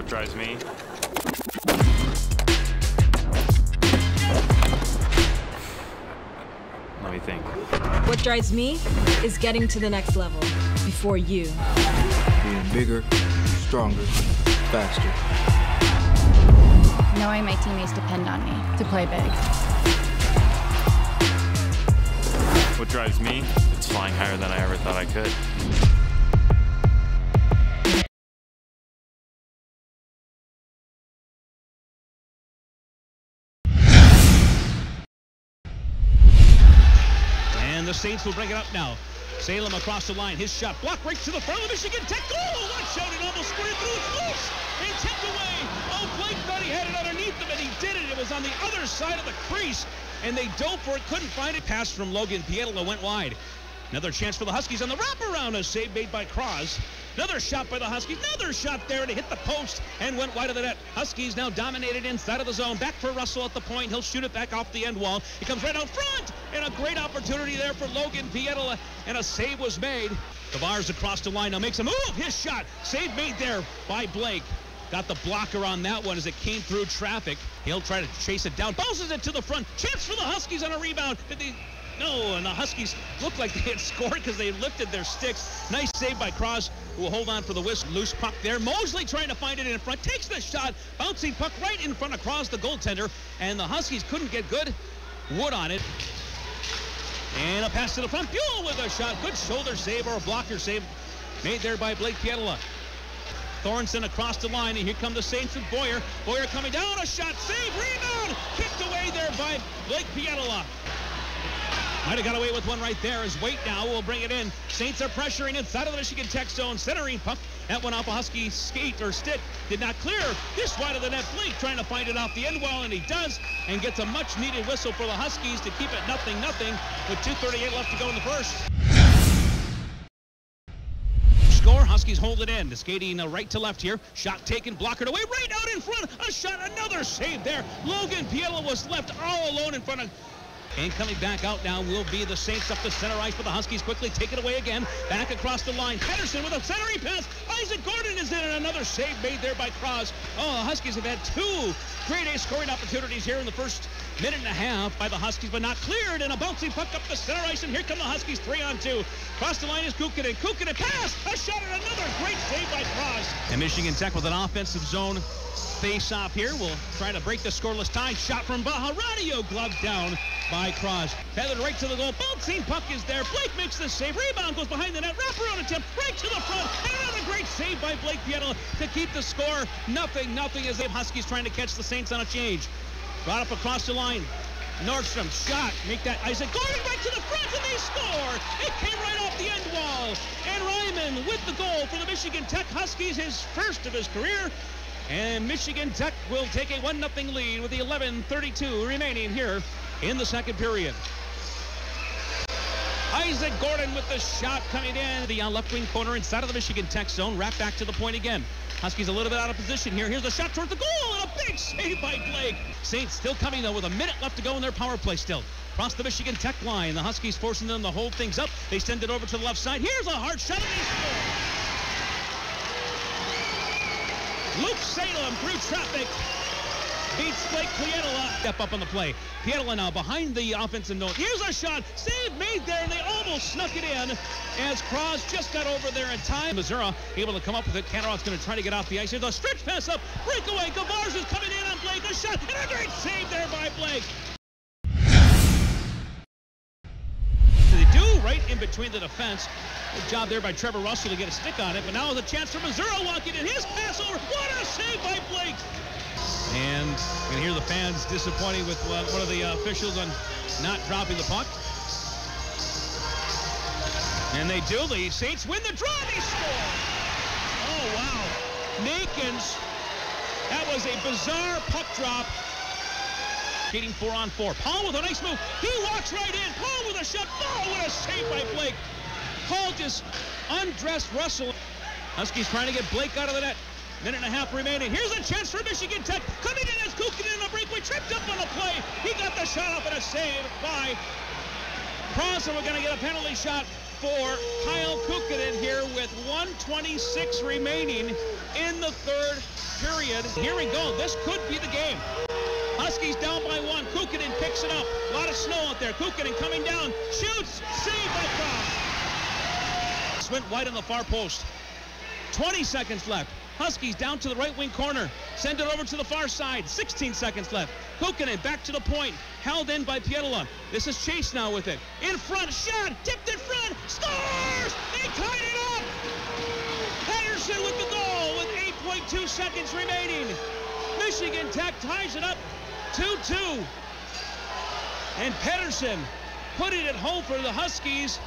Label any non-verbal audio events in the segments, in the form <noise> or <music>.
What drives me? Let me think. What drives me is getting to the next level before you. Being bigger, stronger, faster. Knowing my teammates depend on me to play big. What drives me? It's flying higher than I ever thought I could. Saints will bring it up now. Salem across the line. His shot blocked right to the front of the Michigan Tech goal. Watch out, it almost squirted through. It's loose and tipped away. Oh, Blake thought he had it underneath him, and he did it. It was on the other side of the crease, and they dove for it, couldn't find it. Pass from Logan Pietila went wide. Another chance for the Huskies on the wraparound. A save made by Cross. Another shot by the Huskies. Another shot there, it hit the post and went wide of the net. Huskies now dominated inside of the zone. Back for Russell at the point. He'll shoot it back off the end wall. He comes right out front, and a great opportunity there for Logan Pietila, and a save was made. Tavares across the line now makes a move. His shot. Save made there by Blake. Got the blocker on that one as it came through traffic. He'll try to chase it down. Bounces it to the front. Chance for the Huskies on a rebound. Did they no, and the Huskies looked like they had <laughs> scored because they lifted their sticks. Nice save by Cross, who will hold on for the whistle. Loose puck there. Mosley trying to find it in front. Takes the shot. Bouncing puck right in front of the goaltender. And the Huskies couldn't get good wood on it. And a pass to the front. Buell with a shot. Good shoulder save or a blocker save made there by Blake Pietila. Thornton across the line, and here come the Saints with Boyer. Boyer coming down, a shot, save, rebound, kicked away there by Blake Pietila. Might have got away with one right there as Waite now will bring it in. Saints are pressuring inside of the Michigan Tech zone. Centering puck. That one off a Husky skate or stick. Did not clear. This wide of the net. Blake trying to find it off the end wall, and he does. And gets a much needed whistle for the Huskies to keep it nothing nothing with 2.38 left to go in the first. Score, Huskies hold it in. The skating uh, right to left here. Shot taken, blocker away, right out in front. A shot, another save there. Logan Pietila was left all alone in front of and coming back out now will be the Saints up the center ice for the Huskies. Quickly take it away again. Back across the line. Pedersen with a centering pass. Isaac Gordon is in and another save made there by Cross. Oh, the Huskies have had two grade A scoring opportunities here in the first minute and a half by the Huskies, but not cleared. And a bouncing puck up the center ice. And here come the Huskies three on two. Across the line is Kukkonen. Kukkonen pass. A shot and another great save by Cross. And Michigan Tech with an offensive zone face-off here. We'll try to break the scoreless tie. Shot from Baja Radio. Glove down by Cross. Feathered right to the goal. Bouncing puck is there. Blake makes the save. Rebound goes behind the net. Wraparound attempt right to the front. And another great save by Blake Pietila to keep the score nothing, nothing as the Huskies trying to catch the Saints on a change. Brought up across the line. Nordstrom shot. Make that Isaac Gordon right to the front and they score. It came right off the end wall. And Ryman with the goal for the Michigan Tech Huskies, his first of his career. And Michigan Tech will take a 1-0 lead with the 11.32 remaining here in the second period. Isaac Gordon with the shot coming in. The uh, left wing corner inside of the Michigan Tech zone. Wrap back to the point again. Huskies a little bit out of position here. Here's a shot towards the goal and a big save by Blake. Saints still coming though with a minute left to go in their power play still. Across the Michigan Tech line. The Huskies forcing them to hold things up. They send it over to the left side. Here's a hard shot and they score. Luke Salem through traffic. Beats Blake Pietila. Step up on the play. Pietila now behind the offensive note. Here's a shot. Save made there, and they almost snuck it in as Cross just got over there in time. Missouri able to come up with it. Canterot's going to try to get off the ice. Here's a stretch pass up. Breakaway. Gavars is coming in on Blake. A shot. And a great save there by Blake. They do right in between the defense. Good job there by Trevor Russell to get a stick on it. But now is a chance for Missouri walking in. His by Blake. And you can hear the fans disappointed with uh, one of the uh, officials on not dropping the puck. And they do. The Saints win the draw. They score. Oh, wow. Nakins. That was a bizarre puck drop. Skating four on four. Paul with a nice move. He walks right in. Paul with a shot. Oh, what a save by Blake. Paul just undressed Russell. Huskies trying to get Blake out of the net. Minute and a half remaining. Here's a chance for Michigan Tech. Coming in as Kukkonen in a breakaway. Tripped up on the play. He got the shot off and a save by Cross. And we're going to get a penalty shot for Kyle Kukkonen here with 126 remaining in the third period. Here we go. This could be the game. Huskies down by one. Kukkonen picks it up. A lot of snow out there. Kukkonen coming down. Shoots. Saved by Cross. Went wide on the far post. 20 seconds left. Huskies down to the right wing corner. Send it over to the far side. 16 seconds left. Kukkonen back to the point. Held in by Pietila. This is Chase now with it. In front. Shot. Tipped in front. Scores! They tied it up! Pedersen with the goal with 8.2 seconds remaining. Michigan Tech ties it up 2-2. And Pedersen putting it at home for the Huskies.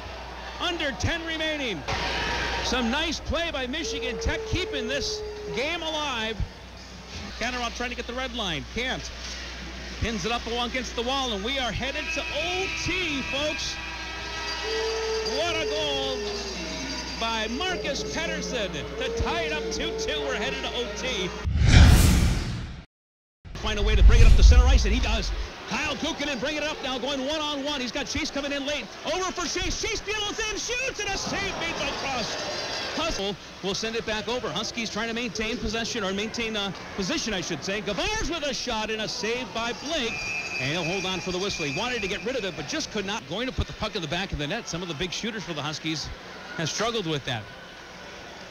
Under 10 remaining. Some nice play by Michigan Tech keeping this game alive. Catterall trying to get the red line. Can't. Pins it up against the wall, and we are headed to OT, folks. What a goal by Marcus Pedersen to tie it up 2-2. We're headed to OT. Find a way to bring it up to center ice, and he does. Kyle Kukkonen bring it up now, going one-on-one. -on -one. He's got Chase coming in late. Over for Chase. Chase Pietila in, shoots, and a save made by Cross. Hustle will send it back over. Huskies trying to maintain possession, or maintain uh, position, I should say. Gavars with a shot and a save by Blake. And he'll hold on for the whistle. He wanted to get rid of it, but just could not. Going to put the puck in the back of the net. Some of the big shooters for the Huskies have struggled with that.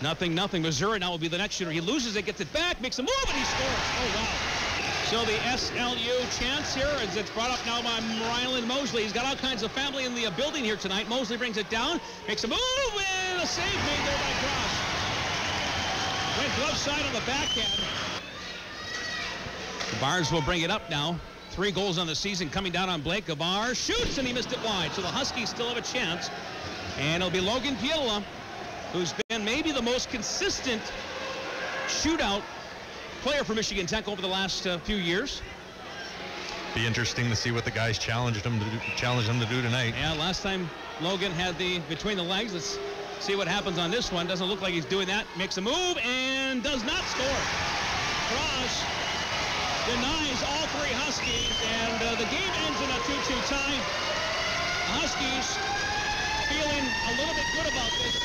Nothing, nothing. Missouri now will be the next shooter. He loses it, gets it back, makes a move, and he scores. Oh, wow. So the SLU chance here as it's brought up now by Ryland Mosley. He's got all kinds of family in the uh, building here tonight. Mosley brings it down, makes a move, and a save made there by Cross. Went glove side on the backhand. Bars will bring it up now. Three goals on the season coming down on Blake. Gavar shoots, and he missed it wide. So the Huskies still have a chance. And it'll be Logan Pietila, who's been maybe the most consistent shootout player for Michigan Tech over the last uh, few years. Be interesting to see what the guys challenged him to do, challenged him to do tonight. Yeah, last time Logan had the between the legs. Let's see what happens on this one. Doesn't look like he's doing that. Makes a move and does not score. Cross denies all three Huskies, and uh, the game ends in a 2-2 tie. Huskies feeling a little bit good about this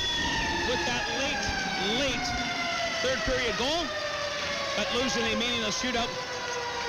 with that late, late third period goal but losing a meaningless shootout